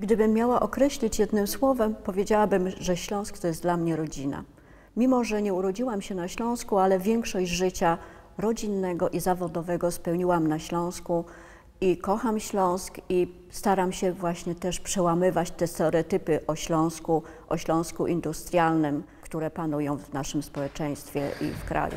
Gdybym miała określić jednym słowem, powiedziałabym, że Śląsk to jest dla mnie rodzina. Mimo, że nie urodziłam się na Śląsku, ale większość życia rodzinnego i zawodowego spełniłam na Śląsku i kocham Śląsk i staram się właśnie też przełamywać te stereotypy o Śląsku, o Śląsku industrialnym, które panują w naszym społeczeństwie i w kraju.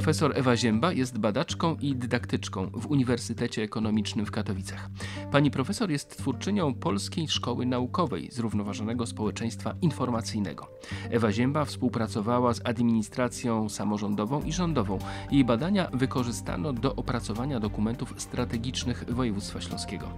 Profesor Ewa Zięba jest badaczką i dydaktyczką w Uniwersytecie Ekonomicznym w Katowicach. Pani profesor jest twórczynią Polskiej Szkoły Naukowej Zrównoważonego Społeczeństwa Informacyjnego. Ewa Zięba współpracowała z administracją samorządową i rządową. Jej badania wykorzystano do opracowania dokumentów strategicznych województwa śląskiego.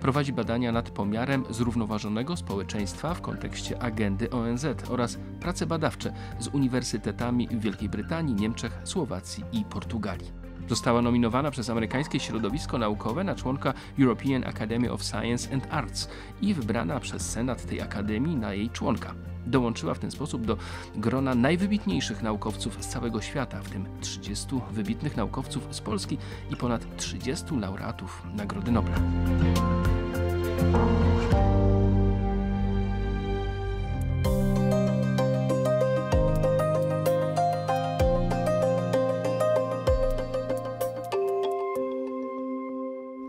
Prowadzi badania nad pomiarem zrównoważonego społeczeństwa w kontekście agendy ONZ oraz prace badawcze z uniwersytetami w Wielkiej Brytanii, Niemczech, Słowacji i Portugalii. Została nominowana przez amerykańskie środowisko naukowe na członka European Academy of Science and Arts i wybrana przez Senat tej akademii na jej członka. Dołączyła w ten sposób do grona najwybitniejszych naukowców z całego świata, w tym 30 wybitnych naukowców z Polski i ponad 30 laureatów Nagrody Nobla.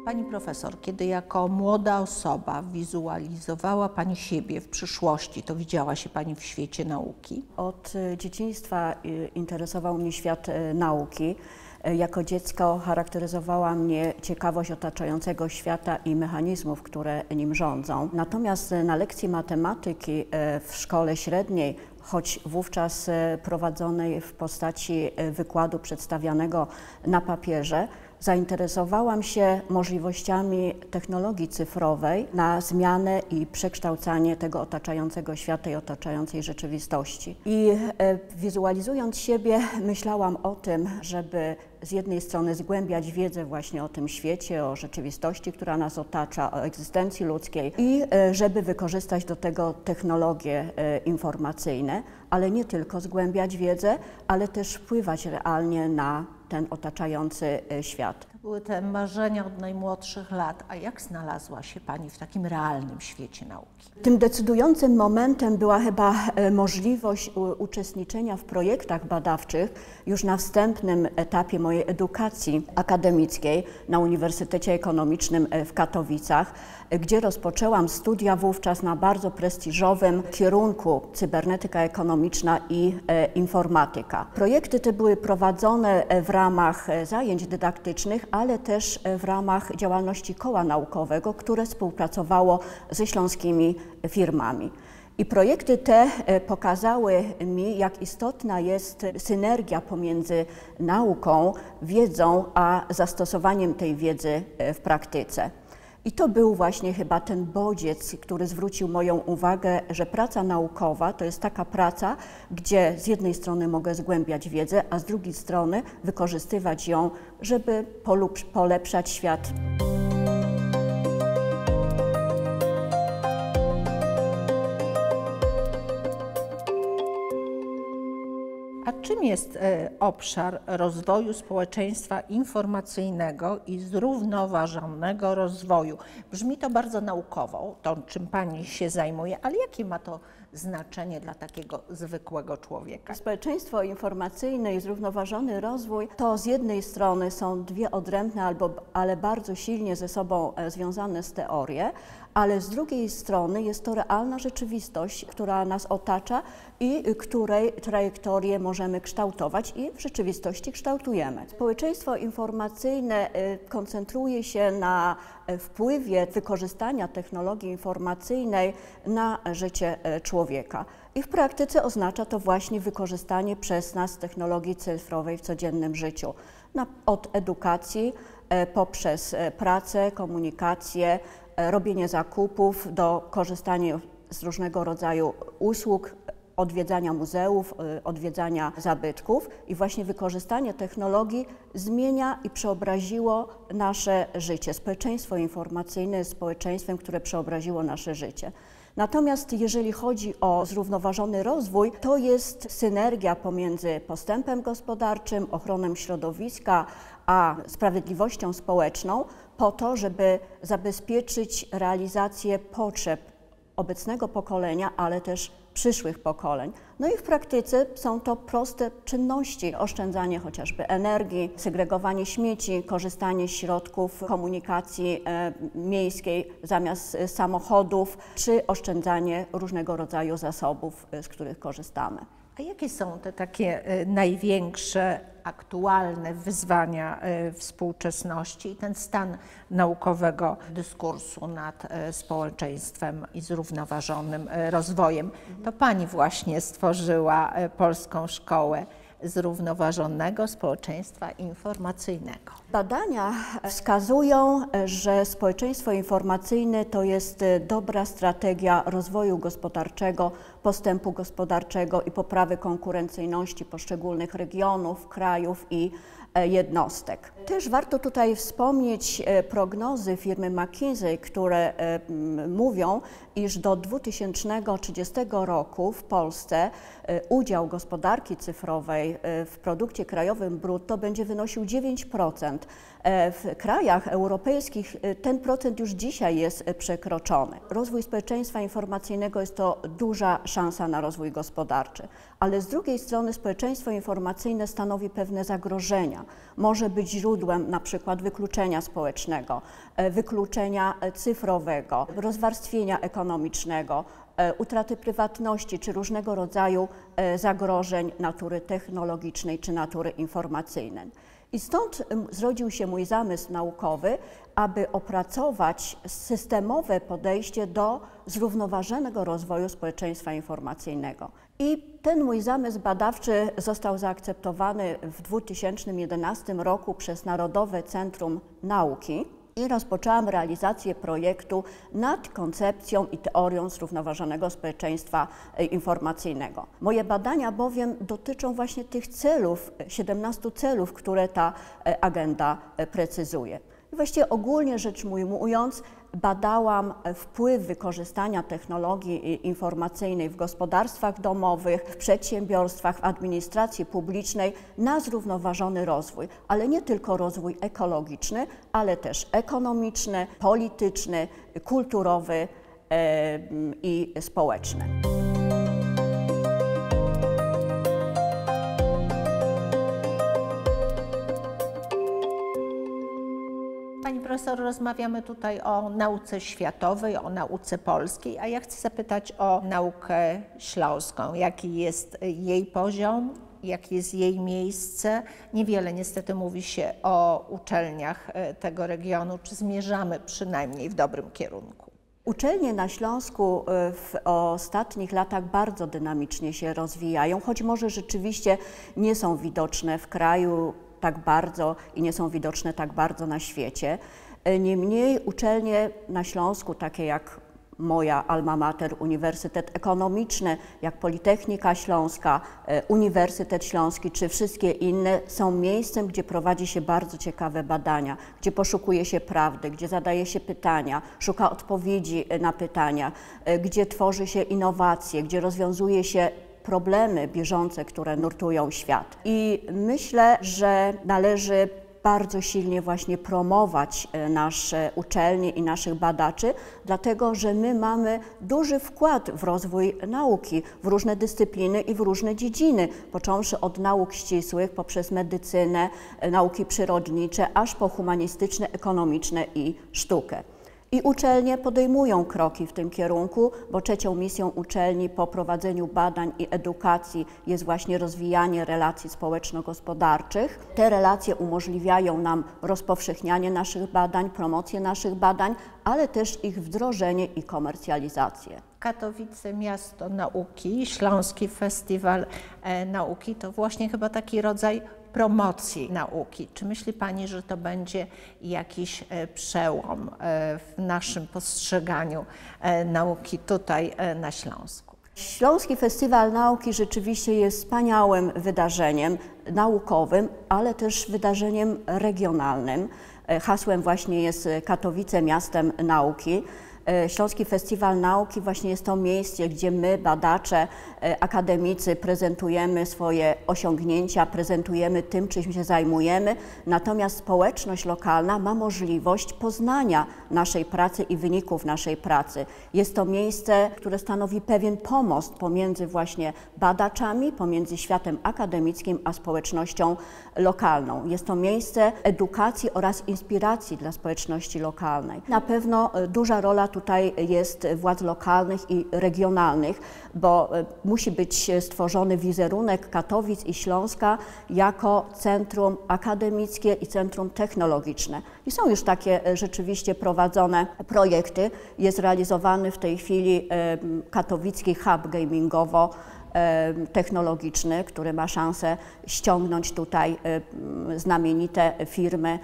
Pani profesor, kiedy jako młoda osoba wizualizowała Pani siebie w przyszłości, to widziała się Pani w świecie nauki? Od y, dzieciństwa y, interesował mnie świat y, nauki. Jako dziecko charakteryzowała mnie ciekawość otaczającego świata i mechanizmów, które nim rządzą. Natomiast na lekcji matematyki w szkole średniej, choć wówczas prowadzonej w postaci wykładu przedstawianego na papierze, zainteresowałam się możliwościami technologii cyfrowej na zmianę i przekształcanie tego otaczającego świata i otaczającej rzeczywistości. I e, wizualizując siebie, myślałam o tym, żeby z jednej strony zgłębiać wiedzę właśnie o tym świecie, o rzeczywistości, która nas otacza, o egzystencji ludzkiej i e, żeby wykorzystać do tego technologie e, informacyjne, ale nie tylko zgłębiać wiedzę, ale też wpływać realnie na ten otaczający e, świat. Były te marzenia od najmłodszych lat. A jak znalazła się Pani w takim realnym świecie nauki? Tym decydującym momentem była chyba e, możliwość uczestniczenia w projektach badawczych już na wstępnym etapie mojej edukacji akademickiej na Uniwersytecie Ekonomicznym e, w Katowicach, gdzie rozpoczęłam studia wówczas na bardzo prestiżowym kierunku cybernetyka ekonomiczna i informatyka. Projekty te były prowadzone w ramach e, zajęć dydaktycznych, ale też e, w ramach działalności koła naukowego, które współpracowało ze śląskimi firmami. I projekty te e, pokazały mi, jak istotna jest synergia pomiędzy nauką, wiedzą, a zastosowaniem tej wiedzy w praktyce. I to był właśnie chyba ten bodziec, który zwrócił moją uwagę, że praca naukowa to jest taka praca, gdzie z jednej strony mogę zgłębiać wiedzę, a z drugiej strony wykorzystywać ją, żeby polepszać świat. Jest e, obszar rozwoju społeczeństwa informacyjnego i zrównoważonego rozwoju? Brzmi to bardzo naukowo, to czym Pani się zajmuje, ale jakie ma to znaczenie dla takiego zwykłego człowieka? Społeczeństwo informacyjne i zrównoważony rozwój to z jednej strony są dwie odrębne, albo, ale bardzo silnie ze sobą e, związane z teorie, ale z drugiej strony jest to realna rzeczywistość, która nas otacza i której trajektorię możemy kształtować i w rzeczywistości kształtujemy. Społeczeństwo informacyjne y, koncentruje się na y, wpływie wykorzystania technologii informacyjnej na życie y, człowieka. I w praktyce oznacza to właśnie wykorzystanie przez nas technologii cyfrowej w codziennym życiu. od edukacji poprzez pracę, komunikację, robienie zakupów, do korzystania z różnego rodzaju usług, odwiedzania muzeów, y, odwiedzania zabytków i właśnie wykorzystanie technologii zmienia i przeobraziło nasze życie. Społeczeństwo informacyjne jest społeczeństwem, które przeobraziło nasze życie. Natomiast jeżeli chodzi o zrównoważony rozwój, to jest synergia pomiędzy postępem gospodarczym, ochroną środowiska, a sprawiedliwością społeczną, po to, żeby zabezpieczyć realizację potrzeb obecnego pokolenia, ale też przyszłych pokoleń. No i w praktyce są to proste czynności, oszczędzanie chociażby energii, segregowanie śmieci, korzystanie z środków komunikacji e, miejskiej zamiast samochodów, czy oszczędzanie różnego rodzaju zasobów, e, z których korzystamy. A jakie są te takie e, największe aktualne wyzwania e, współczesności i ten stan naukowego dyskursu nad e, społeczeństwem i zrównoważonym rozwojem? To Pani właśnie stworzyła Polską Szkołę zrównoważonego społeczeństwa informacyjnego. Badania wskazują, że społeczeństwo informacyjne to jest dobra strategia rozwoju gospodarczego, postępu gospodarczego i poprawy konkurencyjności poszczególnych regionów, krajów i E, jednostek. Też warto tutaj wspomnieć e, prognozy firmy McKinsey, które e, mówią, iż do 2030 roku w Polsce udział gospodarki cyfrowej w produkcie krajowym brutto będzie wynosił 9%. W krajach europejskich ten procent już dzisiaj jest przekroczony. Rozwój społeczeństwa informacyjnego jest to duża szansa na rozwój gospodarczy, ale z drugiej strony społeczeństwo informacyjne stanowi pewne zagrożenia może być źródłem na przykład wykluczenia społecznego, e, wykluczenia e, cyfrowego, rozwarstwienia ekonomicznego, e, utraty prywatności czy różnego rodzaju zagrożeń natury technologicznej czy natury informacyjnej. I stąd zrodził się mój zamysł naukowy, aby opracować systemowe podejście do zrównoważonego rozwoju społeczeństwa informacyjnego. I ten mój zamysł badawczy został zaakceptowany w 2011 roku przez Narodowe Centrum Nauki i rozpoczęłam realizację projektu nad koncepcją i teorią zrównoważonego społeczeństwa e, informacyjnego. Moje badania bowiem dotyczą właśnie tych celów, 17 celów, które ta e, agenda e, precyzuje. Właściwie ogólnie rzecz ujmując, badałam wpływ wykorzystania technologii informacyjnej w gospodarstwach domowych, w przedsiębiorstwach, w administracji publicznej na zrównoważony rozwój, ale nie tylko rozwój ekologiczny, ale też ekonomiczny, polityczny, kulturowy i społeczny. Profesor, rozmawiamy tutaj o nauce światowej, o nauce polskiej, a ja chcę zapytać o naukę śląską. Jaki jest jej poziom, jakie jest jej miejsce? Niewiele niestety mówi się o uczelniach e, tego regionu. Czy zmierzamy przynajmniej w dobrym kierunku? Uczelnie na Śląsku e, w ostatnich latach bardzo dynamicznie się rozwijają, choć może rzeczywiście nie są widoczne w kraju tak bardzo i nie są widoczne tak bardzo na świecie. E, niemniej uczelnie na Śląsku, takie jak moja alma mater, Uniwersytet Ekonomiczny, jak Politechnika Śląska, e, Uniwersytet Śląski czy wszystkie inne są miejscem, gdzie prowadzi się bardzo ciekawe badania, gdzie poszukuje się prawdy, gdzie zadaje się pytania, szuka odpowiedzi na pytania, e, gdzie tworzy się innowacje, gdzie rozwiązuje się problemy bieżące, które nurtują świat. I myślę, że należy bardzo silnie właśnie promować e, nasze uczelnie i naszych badaczy, dlatego że my mamy duży wkład w rozwój nauki, w różne dyscypliny i w różne dziedziny, począwszy od nauk ścisłych poprzez medycynę, e, nauki przyrodnicze, aż po humanistyczne, ekonomiczne i sztukę. I uczelnie podejmują kroki w tym kierunku, bo trzecią misją uczelni po prowadzeniu badań i edukacji jest właśnie rozwijanie relacji społeczno-gospodarczych. Te relacje umożliwiają nam rozpowszechnianie naszych badań, promocję naszych badań, ale też ich wdrożenie i komercjalizację. Katowice Miasto Nauki, Śląski Festiwal e, Nauki to właśnie chyba taki rodzaj promocji nauki. Czy myśli Pani, że to będzie jakiś e, przełom e, w naszym postrzeganiu e, nauki tutaj na Śląsku? Śląski Festiwal Nauki rzeczywiście jest wspaniałym wydarzeniem naukowym, ale też wydarzeniem regionalnym. Hasłem właśnie jest Katowice miastem nauki. E, Śląski Festiwal Nauki właśnie jest to miejsce, gdzie my, badacze, e, akademicy, prezentujemy swoje osiągnięcia, prezentujemy tym, czym się zajmujemy, natomiast społeczność lokalna ma możliwość poznania naszej pracy i wyników naszej pracy. Jest to miejsce, które stanowi pewien pomost pomiędzy właśnie badaczami, pomiędzy światem akademickim a społecznością lokalną. Jest to miejsce edukacji oraz inspiracji dla społeczności lokalnej. Na pewno e, duża rola tutaj jest władz lokalnych i regionalnych, bo e, musi być stworzony wizerunek Katowic i Śląska jako centrum akademickie i centrum technologiczne. I są już takie e, rzeczywiście prowadzone projekty. Jest realizowany w tej chwili katowicki hub gamingowo technologiczny, który ma szansę ściągnąć tutaj znamienite firmy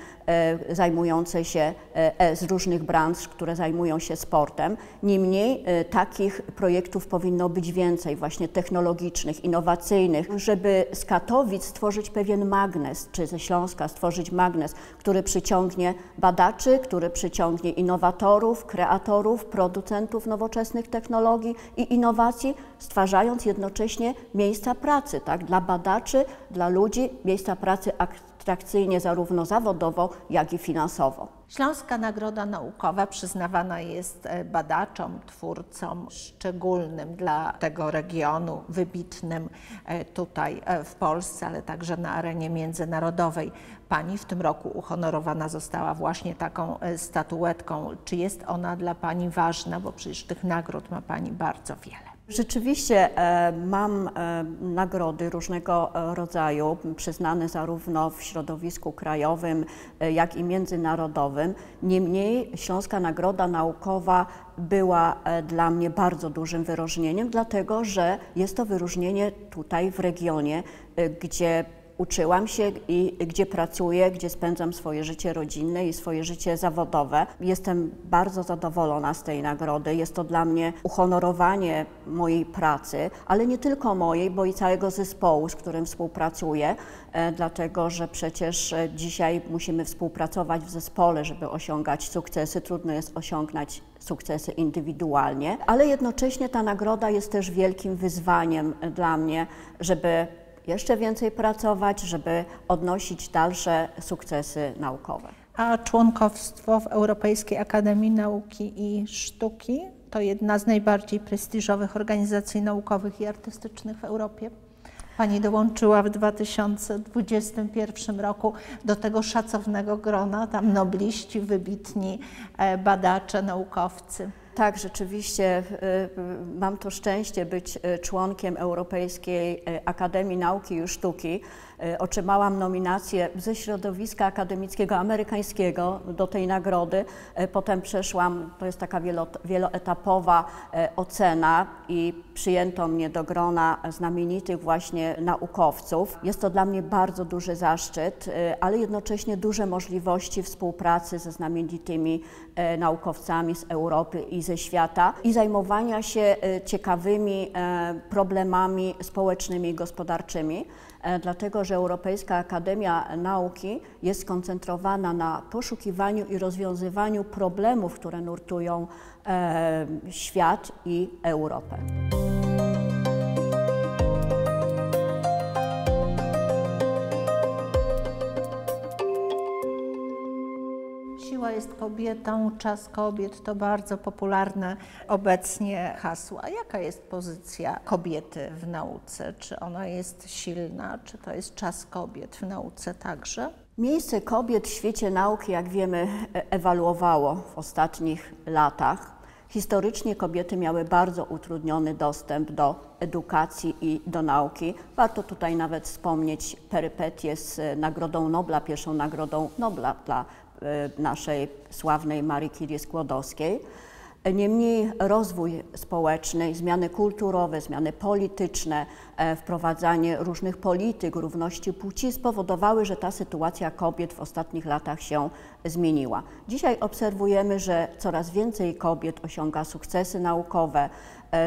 zajmujące się e, z różnych branż, które zajmują się sportem. Niemniej e, takich projektów powinno być więcej, właśnie technologicznych, innowacyjnych, żeby z Katowic stworzyć pewien magnes, czy ze Śląska stworzyć magnes, który przyciągnie badaczy, który przyciągnie innowatorów, kreatorów, producentów nowoczesnych technologii i innowacji, stwarzając jednocześnie miejsca pracy tak, dla badaczy, dla ludzi, miejsca pracy atrakcyjnie zarówno zawodowo, jak i finansowo. Śląska Nagroda Naukowa przyznawana jest e, badaczom, twórcom szczególnym dla tego regionu, wybitnym e, tutaj e, w Polsce, ale także na arenie międzynarodowej. Pani w tym roku uhonorowana została właśnie taką statuetką. Czy jest ona dla Pani ważna, bo przecież tych nagród ma Pani bardzo wiele? Rzeczywiście e, mam e, nagrody różnego e, rodzaju, przyznane zarówno w środowisku krajowym, jak i międzynarodowym. Niemniej Śląska Nagroda Naukowa była dla mnie bardzo dużym wyróżnieniem, dlatego że jest to wyróżnienie tutaj w regionie, gdzie uczyłam się i gdzie pracuję, gdzie spędzam swoje życie rodzinne i swoje życie zawodowe. Jestem bardzo zadowolona z tej nagrody. Jest to dla mnie uhonorowanie mojej pracy, ale nie tylko mojej, bo i całego zespołu, z którym współpracuję, e, dlatego że przecież e, dzisiaj musimy współpracować w zespole, żeby osiągać sukcesy. Trudno jest osiągnąć sukcesy indywidualnie, ale jednocześnie ta nagroda jest też wielkim wyzwaniem dla mnie, żeby jeszcze więcej pracować, żeby odnosić dalsze sukcesy naukowe. A członkostwo w Europejskiej Akademii Nauki i Sztuki to jedna z najbardziej prestiżowych organizacji naukowych i artystycznych w Europie. Pani dołączyła w 2021 roku do tego szacownego grona, tam nobliści, wybitni e, badacze, naukowcy. Tak, rzeczywiście y, y, mam to szczęście być y, członkiem Europejskiej Akademii Nauki i Sztuki. Otrzymałam nominację ze środowiska akademickiego amerykańskiego do tej nagrody. Potem przeszłam, to jest taka wieloetapowa ocena i przyjęto mnie do grona znamienitych właśnie naukowców. Jest to dla mnie bardzo duży zaszczyt, ale jednocześnie duże możliwości współpracy ze znamienitymi naukowcami z Europy i ze świata i zajmowania się e, ciekawymi e, problemami społecznymi i gospodarczymi, e, dlatego że Europejska Akademia Nauki jest skoncentrowana na poszukiwaniu i rozwiązywaniu problemów, które nurtują świat i Europę. Jest kobietą, czas kobiet to bardzo popularne obecnie hasło. A jaka jest pozycja kobiety w nauce? Czy ona jest silna? Czy to jest czas kobiet w nauce także? Miejsce kobiet w świecie nauki, jak wiemy, e, ewaluowało w ostatnich latach. Historycznie kobiety miały bardzo utrudniony dostęp do edukacji i do nauki. Warto tutaj nawet wspomnieć perypetie z Nagrodą Nobla, pierwszą Nagrodą Nobla dla naszej sławnej Marii Curie Skłodowskiej. Niemniej rozwój społeczny, zmiany kulturowe, zmiany polityczne, e, wprowadzanie różnych polityk równości płci spowodowały, że ta sytuacja kobiet w ostatnich latach się zmieniła. Dzisiaj obserwujemy, że coraz więcej kobiet osiąga sukcesy naukowe, e,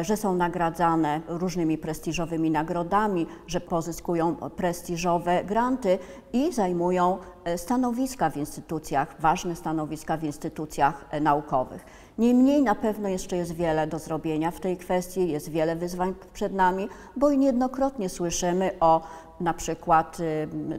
że są nagradzane różnymi prestiżowymi nagrodami, że pozyskują prestiżowe granty i zajmują e, stanowiska w instytucjach, ważne stanowiska w instytucjach naukowych. Niemniej na pewno jeszcze jest wiele do zrobienia w tej kwestii, jest wiele wyzwań przed nami, bo niejednokrotnie słyszymy o na przykład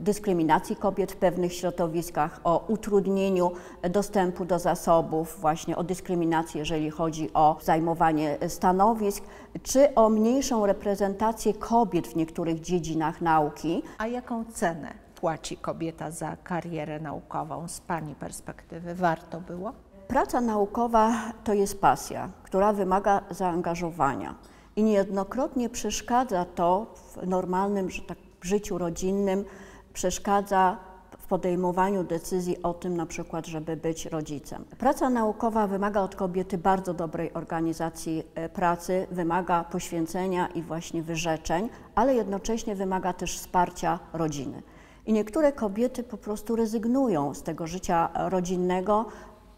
dyskryminacji kobiet w pewnych środowiskach, o utrudnieniu dostępu do zasobów, właśnie o dyskryminacji, jeżeli chodzi o zajmowanie stanowisk, czy o mniejszą reprezentację kobiet w niektórych dziedzinach nauki. A jaką cenę płaci kobieta za karierę naukową z Pani perspektywy? Warto było? Praca naukowa to jest pasja, która wymaga zaangażowania i niejednokrotnie przeszkadza to w normalnym że tak, życiu rodzinnym, przeszkadza w podejmowaniu decyzji o tym na przykład, żeby być rodzicem. Praca naukowa wymaga od kobiety bardzo dobrej organizacji e, pracy, wymaga poświęcenia i właśnie wyrzeczeń, ale jednocześnie wymaga też wsparcia rodziny. I niektóre kobiety po prostu rezygnują z tego życia rodzinnego,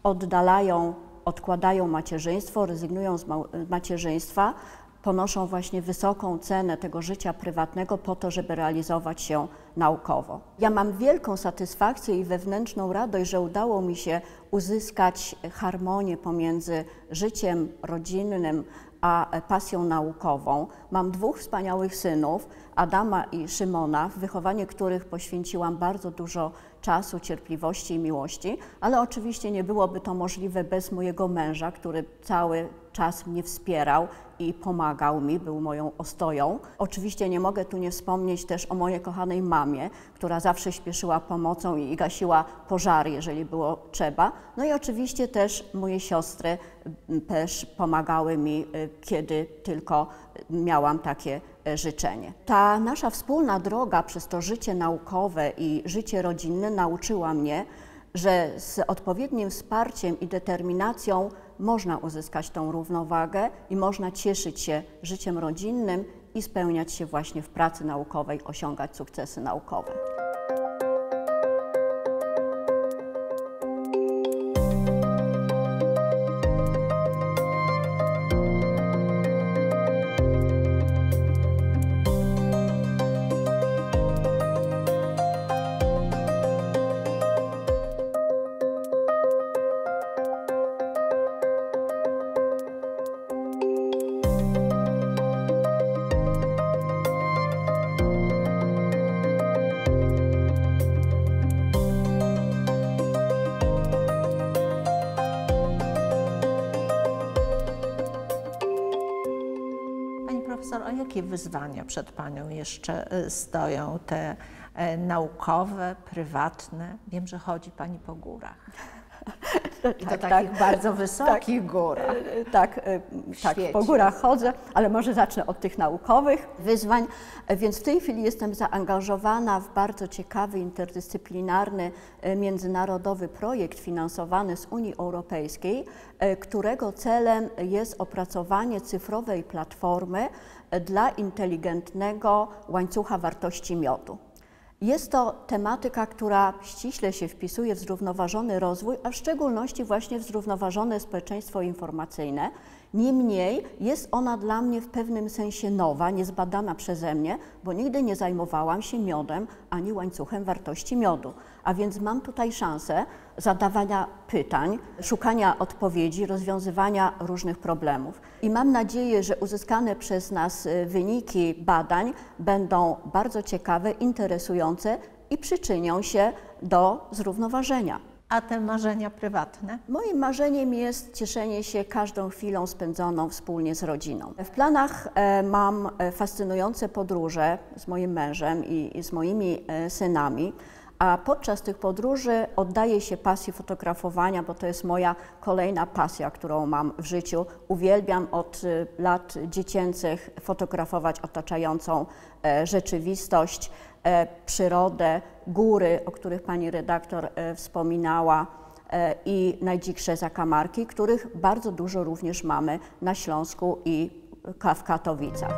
oddalają, odkładają macierzyństwo, rezygnują z macierzyństwa, ponoszą właśnie wysoką cenę tego życia prywatnego po to, żeby realizować się naukowo. Ja mam wielką satysfakcję i wewnętrzną radość, że udało mi się uzyskać harmonię pomiędzy życiem rodzinnym a pasją naukową. Mam dwóch wspaniałych synów, Adama i Szymona, w wychowanie których poświęciłam bardzo dużo czasu, cierpliwości i miłości, ale oczywiście nie byłoby to możliwe bez mojego męża, który cały czas mnie wspierał i pomagał mi, był moją ostoją. Oczywiście nie mogę tu nie wspomnieć też o mojej kochanej mamie, która zawsze śpieszyła pomocą i gasiła pożary, jeżeli było trzeba. No i oczywiście też moje siostry też pomagały mi, y, kiedy tylko miałam takie e, życzenie. Ta nasza wspólna droga przez to życie naukowe i życie rodzinne nauczyła mnie, że z odpowiednim wsparciem i determinacją można uzyskać tą równowagę i można cieszyć się życiem rodzinnym i spełniać się właśnie w pracy naukowej, osiągać sukcesy naukowe. Jakie wyzwania przed Panią jeszcze y, stoją? Te e, naukowe, prywatne? Wiem, że chodzi Pani po górach. I to tak, takich tak, bardzo wysokich tak, górach. Tak, e, tak po górach chodzę, ale może zacznę od tych naukowych wyzwań. E, więc w tej chwili jestem zaangażowana w bardzo ciekawy, interdyscyplinarny, e, międzynarodowy projekt finansowany z Unii Europejskiej, którego celem jest opracowanie cyfrowej platformy dla inteligentnego łańcucha wartości miodu. Jest to tematyka, która ściśle się wpisuje w zrównoważony rozwój, a w szczególności właśnie w zrównoważone społeczeństwo informacyjne. Niemniej jest ona dla mnie w pewnym sensie nowa, niezbadana przeze mnie, bo nigdy nie zajmowałam się miodem ani łańcuchem wartości miodu. A więc mam tutaj szansę zadawania pytań, szukania odpowiedzi, rozwiązywania różnych problemów. I mam nadzieję, że uzyskane przez nas y, wyniki badań będą bardzo ciekawe, interesujące i przyczynią się do zrównoważenia. A te marzenia prywatne? Moim marzeniem jest cieszenie się każdą chwilą spędzoną wspólnie z rodziną. W planach e, mam e, fascynujące podróże z moim mężem i, z moimi e, synami a podczas tych podróży oddaję się pasji fotografowania, bo to jest moja kolejna pasja, którą mam w życiu. Uwielbiam od y, lat dziecięcych fotografować otaczającą e, rzeczywistość, e, przyrodę, góry, o których pani redaktor e, wspominała i najdziksze zakamarki, których bardzo dużo również mamy na Śląsku i w Katowicach.